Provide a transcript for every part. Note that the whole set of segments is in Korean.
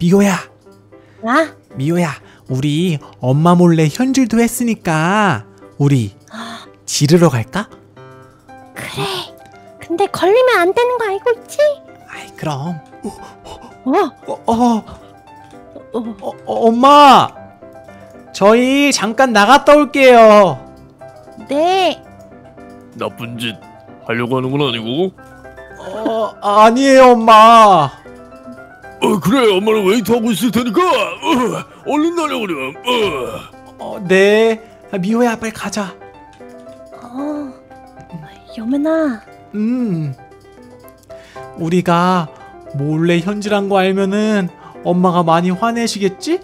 미호야, 아? 미호야, 우리 엄마 몰래 현질도 했으니까 우리 지르러 갈까? 그래. 근데 걸리면 안 되는 거 알고 있지? 아이 그럼. 어? 어, 어, 어. 어, 어, 엄마, 저희 잠깐 나갔다 올게요. 네. 나쁜 짓 하려고 하는 건 아니고? 어, 아니에요, 엄마. 어 그래 엄마는 웨이트하고 있을 테니까 어, 얼른 달려오렴 어. 어, 네. 미호야, 빨리 가자. 어. 여면아. 음. 우리가 몰래 현질한 거 알면은 엄마가 많이 화내시겠지?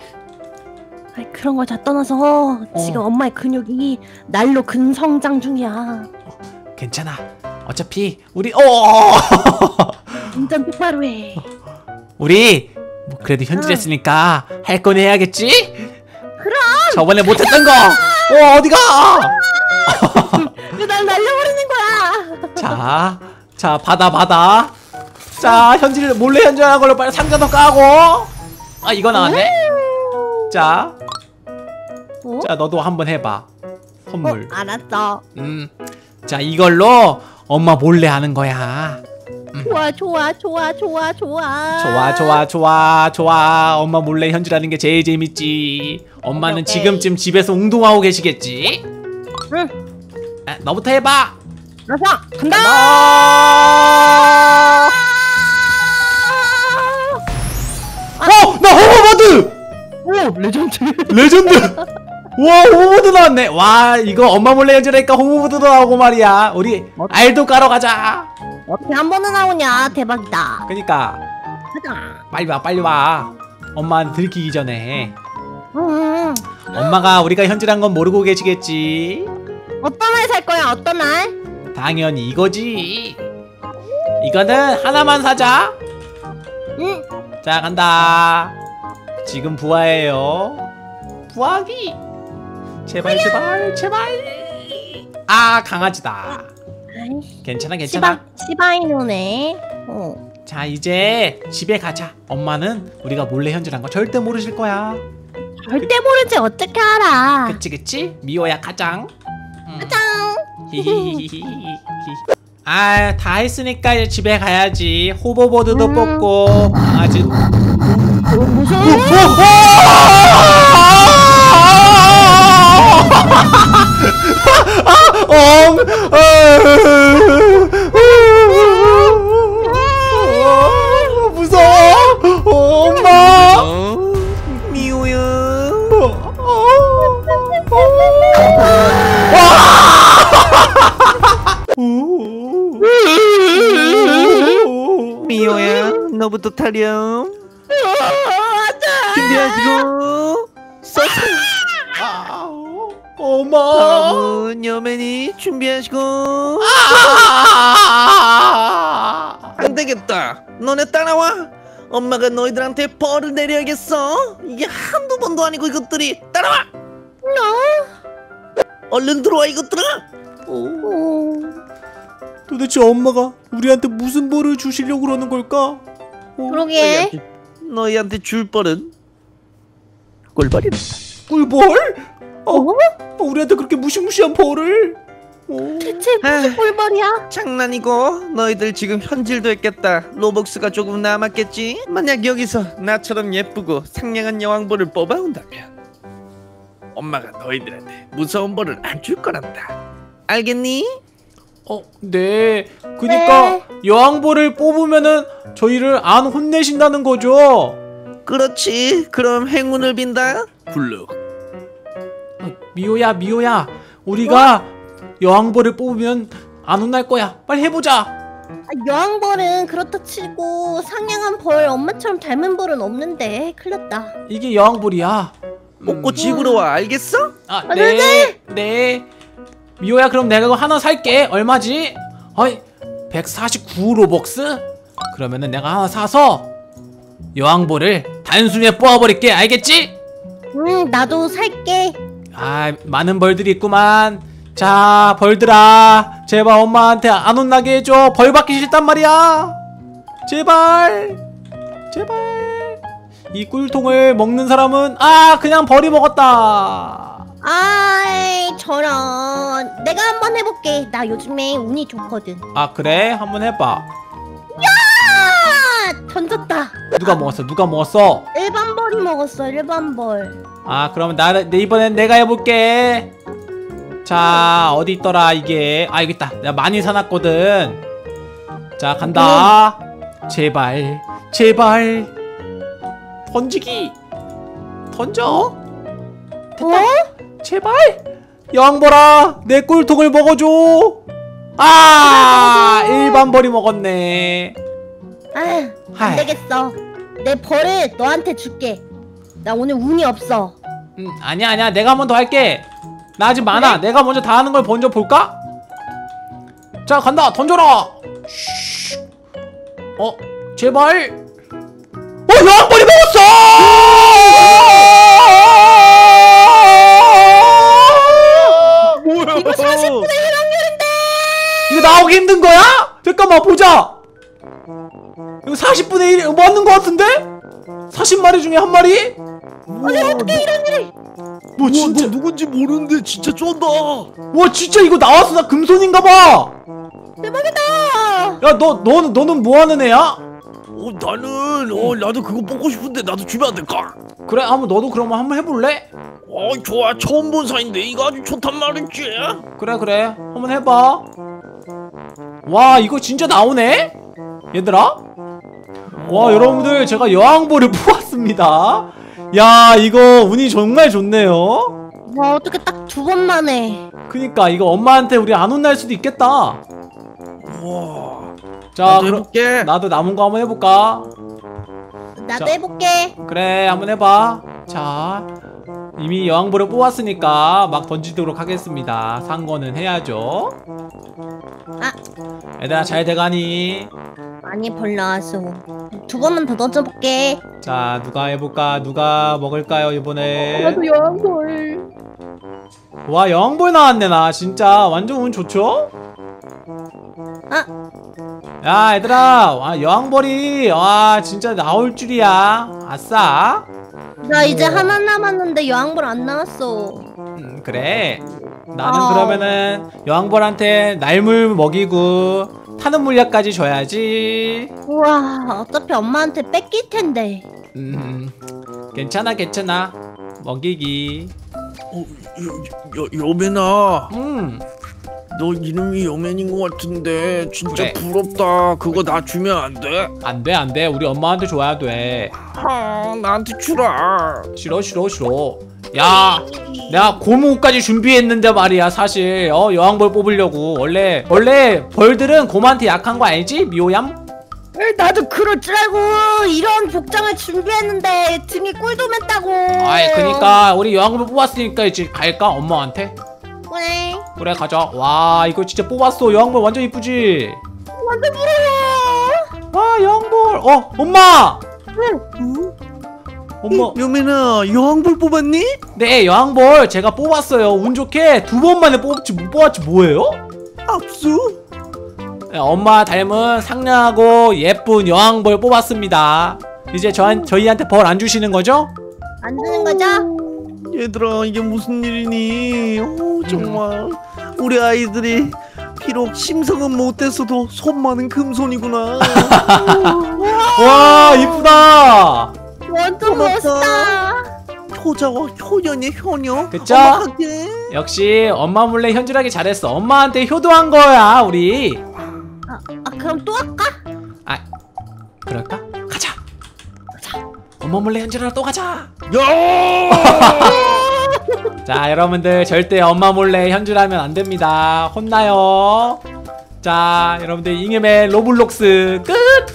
아이, 그런 걸 다 떠나서 지금 엄마의 근육이 날로 근성장 중이야. 괜찮아. 어차피 우리 어 운전 똑바로 해. 우리 뭐 그래도 현질했으니까 할 건 해야겠지? 그럼. 저번에 못했던 거. 어 어디가? 왜날 날려버리는 거야? 자, 자 받아 받아. 자 현질 몰래 현질한 걸로 빨리 상자도 까고. 아 이거 나왔네. 자, 어? 자 너도 한번 해봐. 선물. 어, 알았어. 음. 자 이걸로 엄마 몰래 하는 거야. 좋아, 좋아, 좋아, 좋아, 좋아. 좋아 좋아 좋아 좋아 엄마 몰래 현질하는 게 제일 재밌지 엄마는 오케이. 지금쯤 집에서 운동하고 계시겠지 응. 아, 너부터 해봐 알았어. 간다. 어! 나 hoverboard! 오, legend. legend! 와 hoverboard 나왔네 와 이거 엄마 몰래 현질하니까 호버보드도 나오고 말이야 우리 알도 까러 가자 어떻게 한 번은 나오냐? 대박이다. 그니까 가자. 빨리 와 빨리 와 엄마한테 들키기 전에 음, 엄마가 우리가 현질한 건 모르고 계시겠지 어떤 알 살 거야? 어떤 알? 당연히 이거지 이거는 하나만 사자 응. 자 간다 지금 부하예요 부하기 제발 제발 제발 아 강아지다 괜찮아 괜찮아 시바 시바이노네. 어. 자 이제 집에 가자 엄마는 우리가 몰래 현질한 거 절대 모르실 거야 절대 모르지 어떻게 알아? 그치 그치 미호야 가장 음. 짱. 히히히히히히 아다 했으니까 이제 집에 가야지 호버보드도 음. 뽑고 강아지 무슨? 엉! 무서워! 엄마! 어? 미호야. 미호야 너부터 타렴 준비하시고 준비하시고 아! 안 되겠다 너네 따라와 엄마가 너희들한테 벌을 내려야겠어 이게 한두 번도 아니고 이것들이 따라와 얼른 들어와 이것들아 오. 도대체 엄마가 우리한테 무슨 벌을 주시려고 그러는 걸까? 어, 그러게. 너희한테, 너희한테 줄 벌은 꿀벌이란다 꿀벌? 어, 어? 어, 우리한테 그렇게 무시무시한 벌을? 어. 대체 무슨. 꿀벌이야? 장난이고 너희들 지금 현질도 했겠다 로벅스가 조금 남았겠지 만약 여기서 나처럼 예쁘고 상냥한 여왕벌을 뽑아온다면 엄마가 너희들한테 무서운 벌을 안 줄 거란다 알겠니? 어, 네. 그니까 여왕벌을 뽑으면은 저희를 안 혼내신다는 거죠? 그렇지 그럼 행운을 빈다 굴룩 어, 미호야, 미호야. 우리가 여왕벌을 뽑으면 안 혼날 거야. 빨리 해보자. 아, 여왕벌은 그렇다 치고 상냥한 벌 엄마처럼 닮은 벌은 없는데 큰일 났다 이게 여왕벌이야. 뽑고 집으로 와 알겠어? 아, 아, 네. 네. 미호야, 그럼 내가 이거 하나 살게. 얼마지? 어이, 149 로벅스? 그러면은 내가 하나 사서 여왕벌을 단숨에 뽑아버릴게. 알겠지? 응 나도 살게 아, 많은 벌들이 있구만. 자, 벌들아. 제발 엄마한테 안 혼나게 해줘. 벌 받기 싫단 말이야. 제발. 제발. 이 꿀통을 먹는 사람은 아 그냥 버리 먹었다. 아이 저런. 내가 한번 해볼게. 나 요즘에 운이 좋거든. 아 그래? 한번 해봐. 아 던졌다. 누가 먹었어? 누가 먹었어? 일반 벌이 먹었어 일반 벌. 아 그러면 나 내 이번엔 내가 해볼게 자 어디 있더라 이게? 아 여기 있다. 내가 많이 사놨거든. 자 간다. 제발 제발. 던지기. 던져. 어? 제발. 여왕벌아 내 꿀통을 먹어줘. 아 일반 벌이 먹었네. 하이. 안되겠어. 내 벌을 너한테 줄게. 나 오늘 운이 없어. 음, 아니야 아니야. 내가 한 번 더 할게 나 아직 많아 내가 먼저 다 하는 걸 먼저 볼까? 자 간다 던져라 쉬. 어 제발 어 여왕벌이 먹었어 뭐야? 이거 40분의 1 확률인데 이거 나오기 힘든 거야? 잠깐만 보자 이거 40분의 1 맞는 거 같은데? 40마리 중에 한 마리? 아니 어떻게 이런 일이 뭐 진짜 너 누군지 모르는데 진짜 쫀다. 와 진짜 이거 나왔어 나 금손인가봐 대박이다 야너 너는 너는 뭐 하는 애야? 어 나는 어 나도 그거 뽑고 싶은데 나도 주면 안 될까? 그래 한번 너도 그러면 한번 해볼래? 어 좋아 처음 본 사인데 이거 아주 좋단 말이지. 그래 그래 한번 해봐 와 이거 진짜 나오네? 얘들아 와 여러분들 제가 여왕볼을 뽑았습니다 야 이거 운이 정말 좋네요 와 어떻게 딱 두 번 만에 그니까 이거 엄마한테 우리 안 혼날 수도 있겠다 와. 자 나도 그럼 해볼게. 나도 남은 거 한번 해볼까? 나도 자. 해볼게 그래 한번 해봐 자 이미 여왕볼을 뽑았으니까 막 던지도록 하겠습니다. 산 거는 해야죠. 아. 얘들아 잘 돼가니? 많이 벌 나왔어. 두 번만 더 던져볼게. 자 누가 해볼까? 누가 먹을까요 이번에? 여왕벌 와 여왕볼 나왔네 나. 진짜 완전 운 좋죠? 아. 야 얘들아. 와 여왕벌이. 와 진짜 나올 줄이야. 아싸 나 이제 하나 남았는데 여왕벌 안 나왔어. 음, 그래. 나는 어. 그러면은 여왕벌한테 날물 먹이고 타는 물약까지 줘야지. 우와 어차피 엄마한테 뺏길 텐데. 음 괜찮아 괜찮아. 먹이기. 어, 여, 여, 여맨아 음 너 이름이 여맨인 것 같은데 진짜 그래. 부럽다. 그거 나 주면 안 돼? 안 돼 안 돼. 우리 엄마한테 줘야 돼. 아 나한테 주라. 싫어 싫어 싫어. 야 내가 고무까지 준비했는데 말이야 사실. 어 여왕벌 뽑으려고. 원래 원래 벌들은 곰한테 약한 거 알지? 미호얌? 에이, 나도 그럴 줄 알고 이런 복장을 준비했는데 등에 꿀도 맸다고. 아이 그니까 우리 여왕벌 뽑았으니까 이제 갈까 엄마한테? 그래 그래 가자 와 이거 진짜 뽑았어 여왕벌 완전 이쁘지? 완전 부러워 와 여왕벌 어 엄마 응? 엄마 여맨아 여왕벌 뽑았니? 네 여왕벌 제가 뽑았어요 운 좋게 두 번 만에 뽑았지 못 뽑았지 뭐예요? 압수? 네, 엄마 닮은 상냥하고 예쁜 여왕벌 뽑았습니다 이제 저, 저희한테 벌 안 주시는 거죠? 안 주는 거죠? 얘들아 이게 무슨 일이니 오 정말 우리 아이들이 비록 심성은 못됐어도 손만은 금손이구나 와 이쁘다 완전 고맙다. 멋있다 효자와 효녀네 효녀 그쵸? 어머하게. 역시 엄마 몰래 현질하기 잘했어 엄마한테 효도한 거야 우리 아, 아 그럼 또 할까? 아 그럴까? 엄마 몰래 현질하러 또 가자. 야! 자 여러분들 절대 엄마 몰래 현질하면 안 됩니다. 혼나요. 자 여러분들 잉여맨 로블록스 끝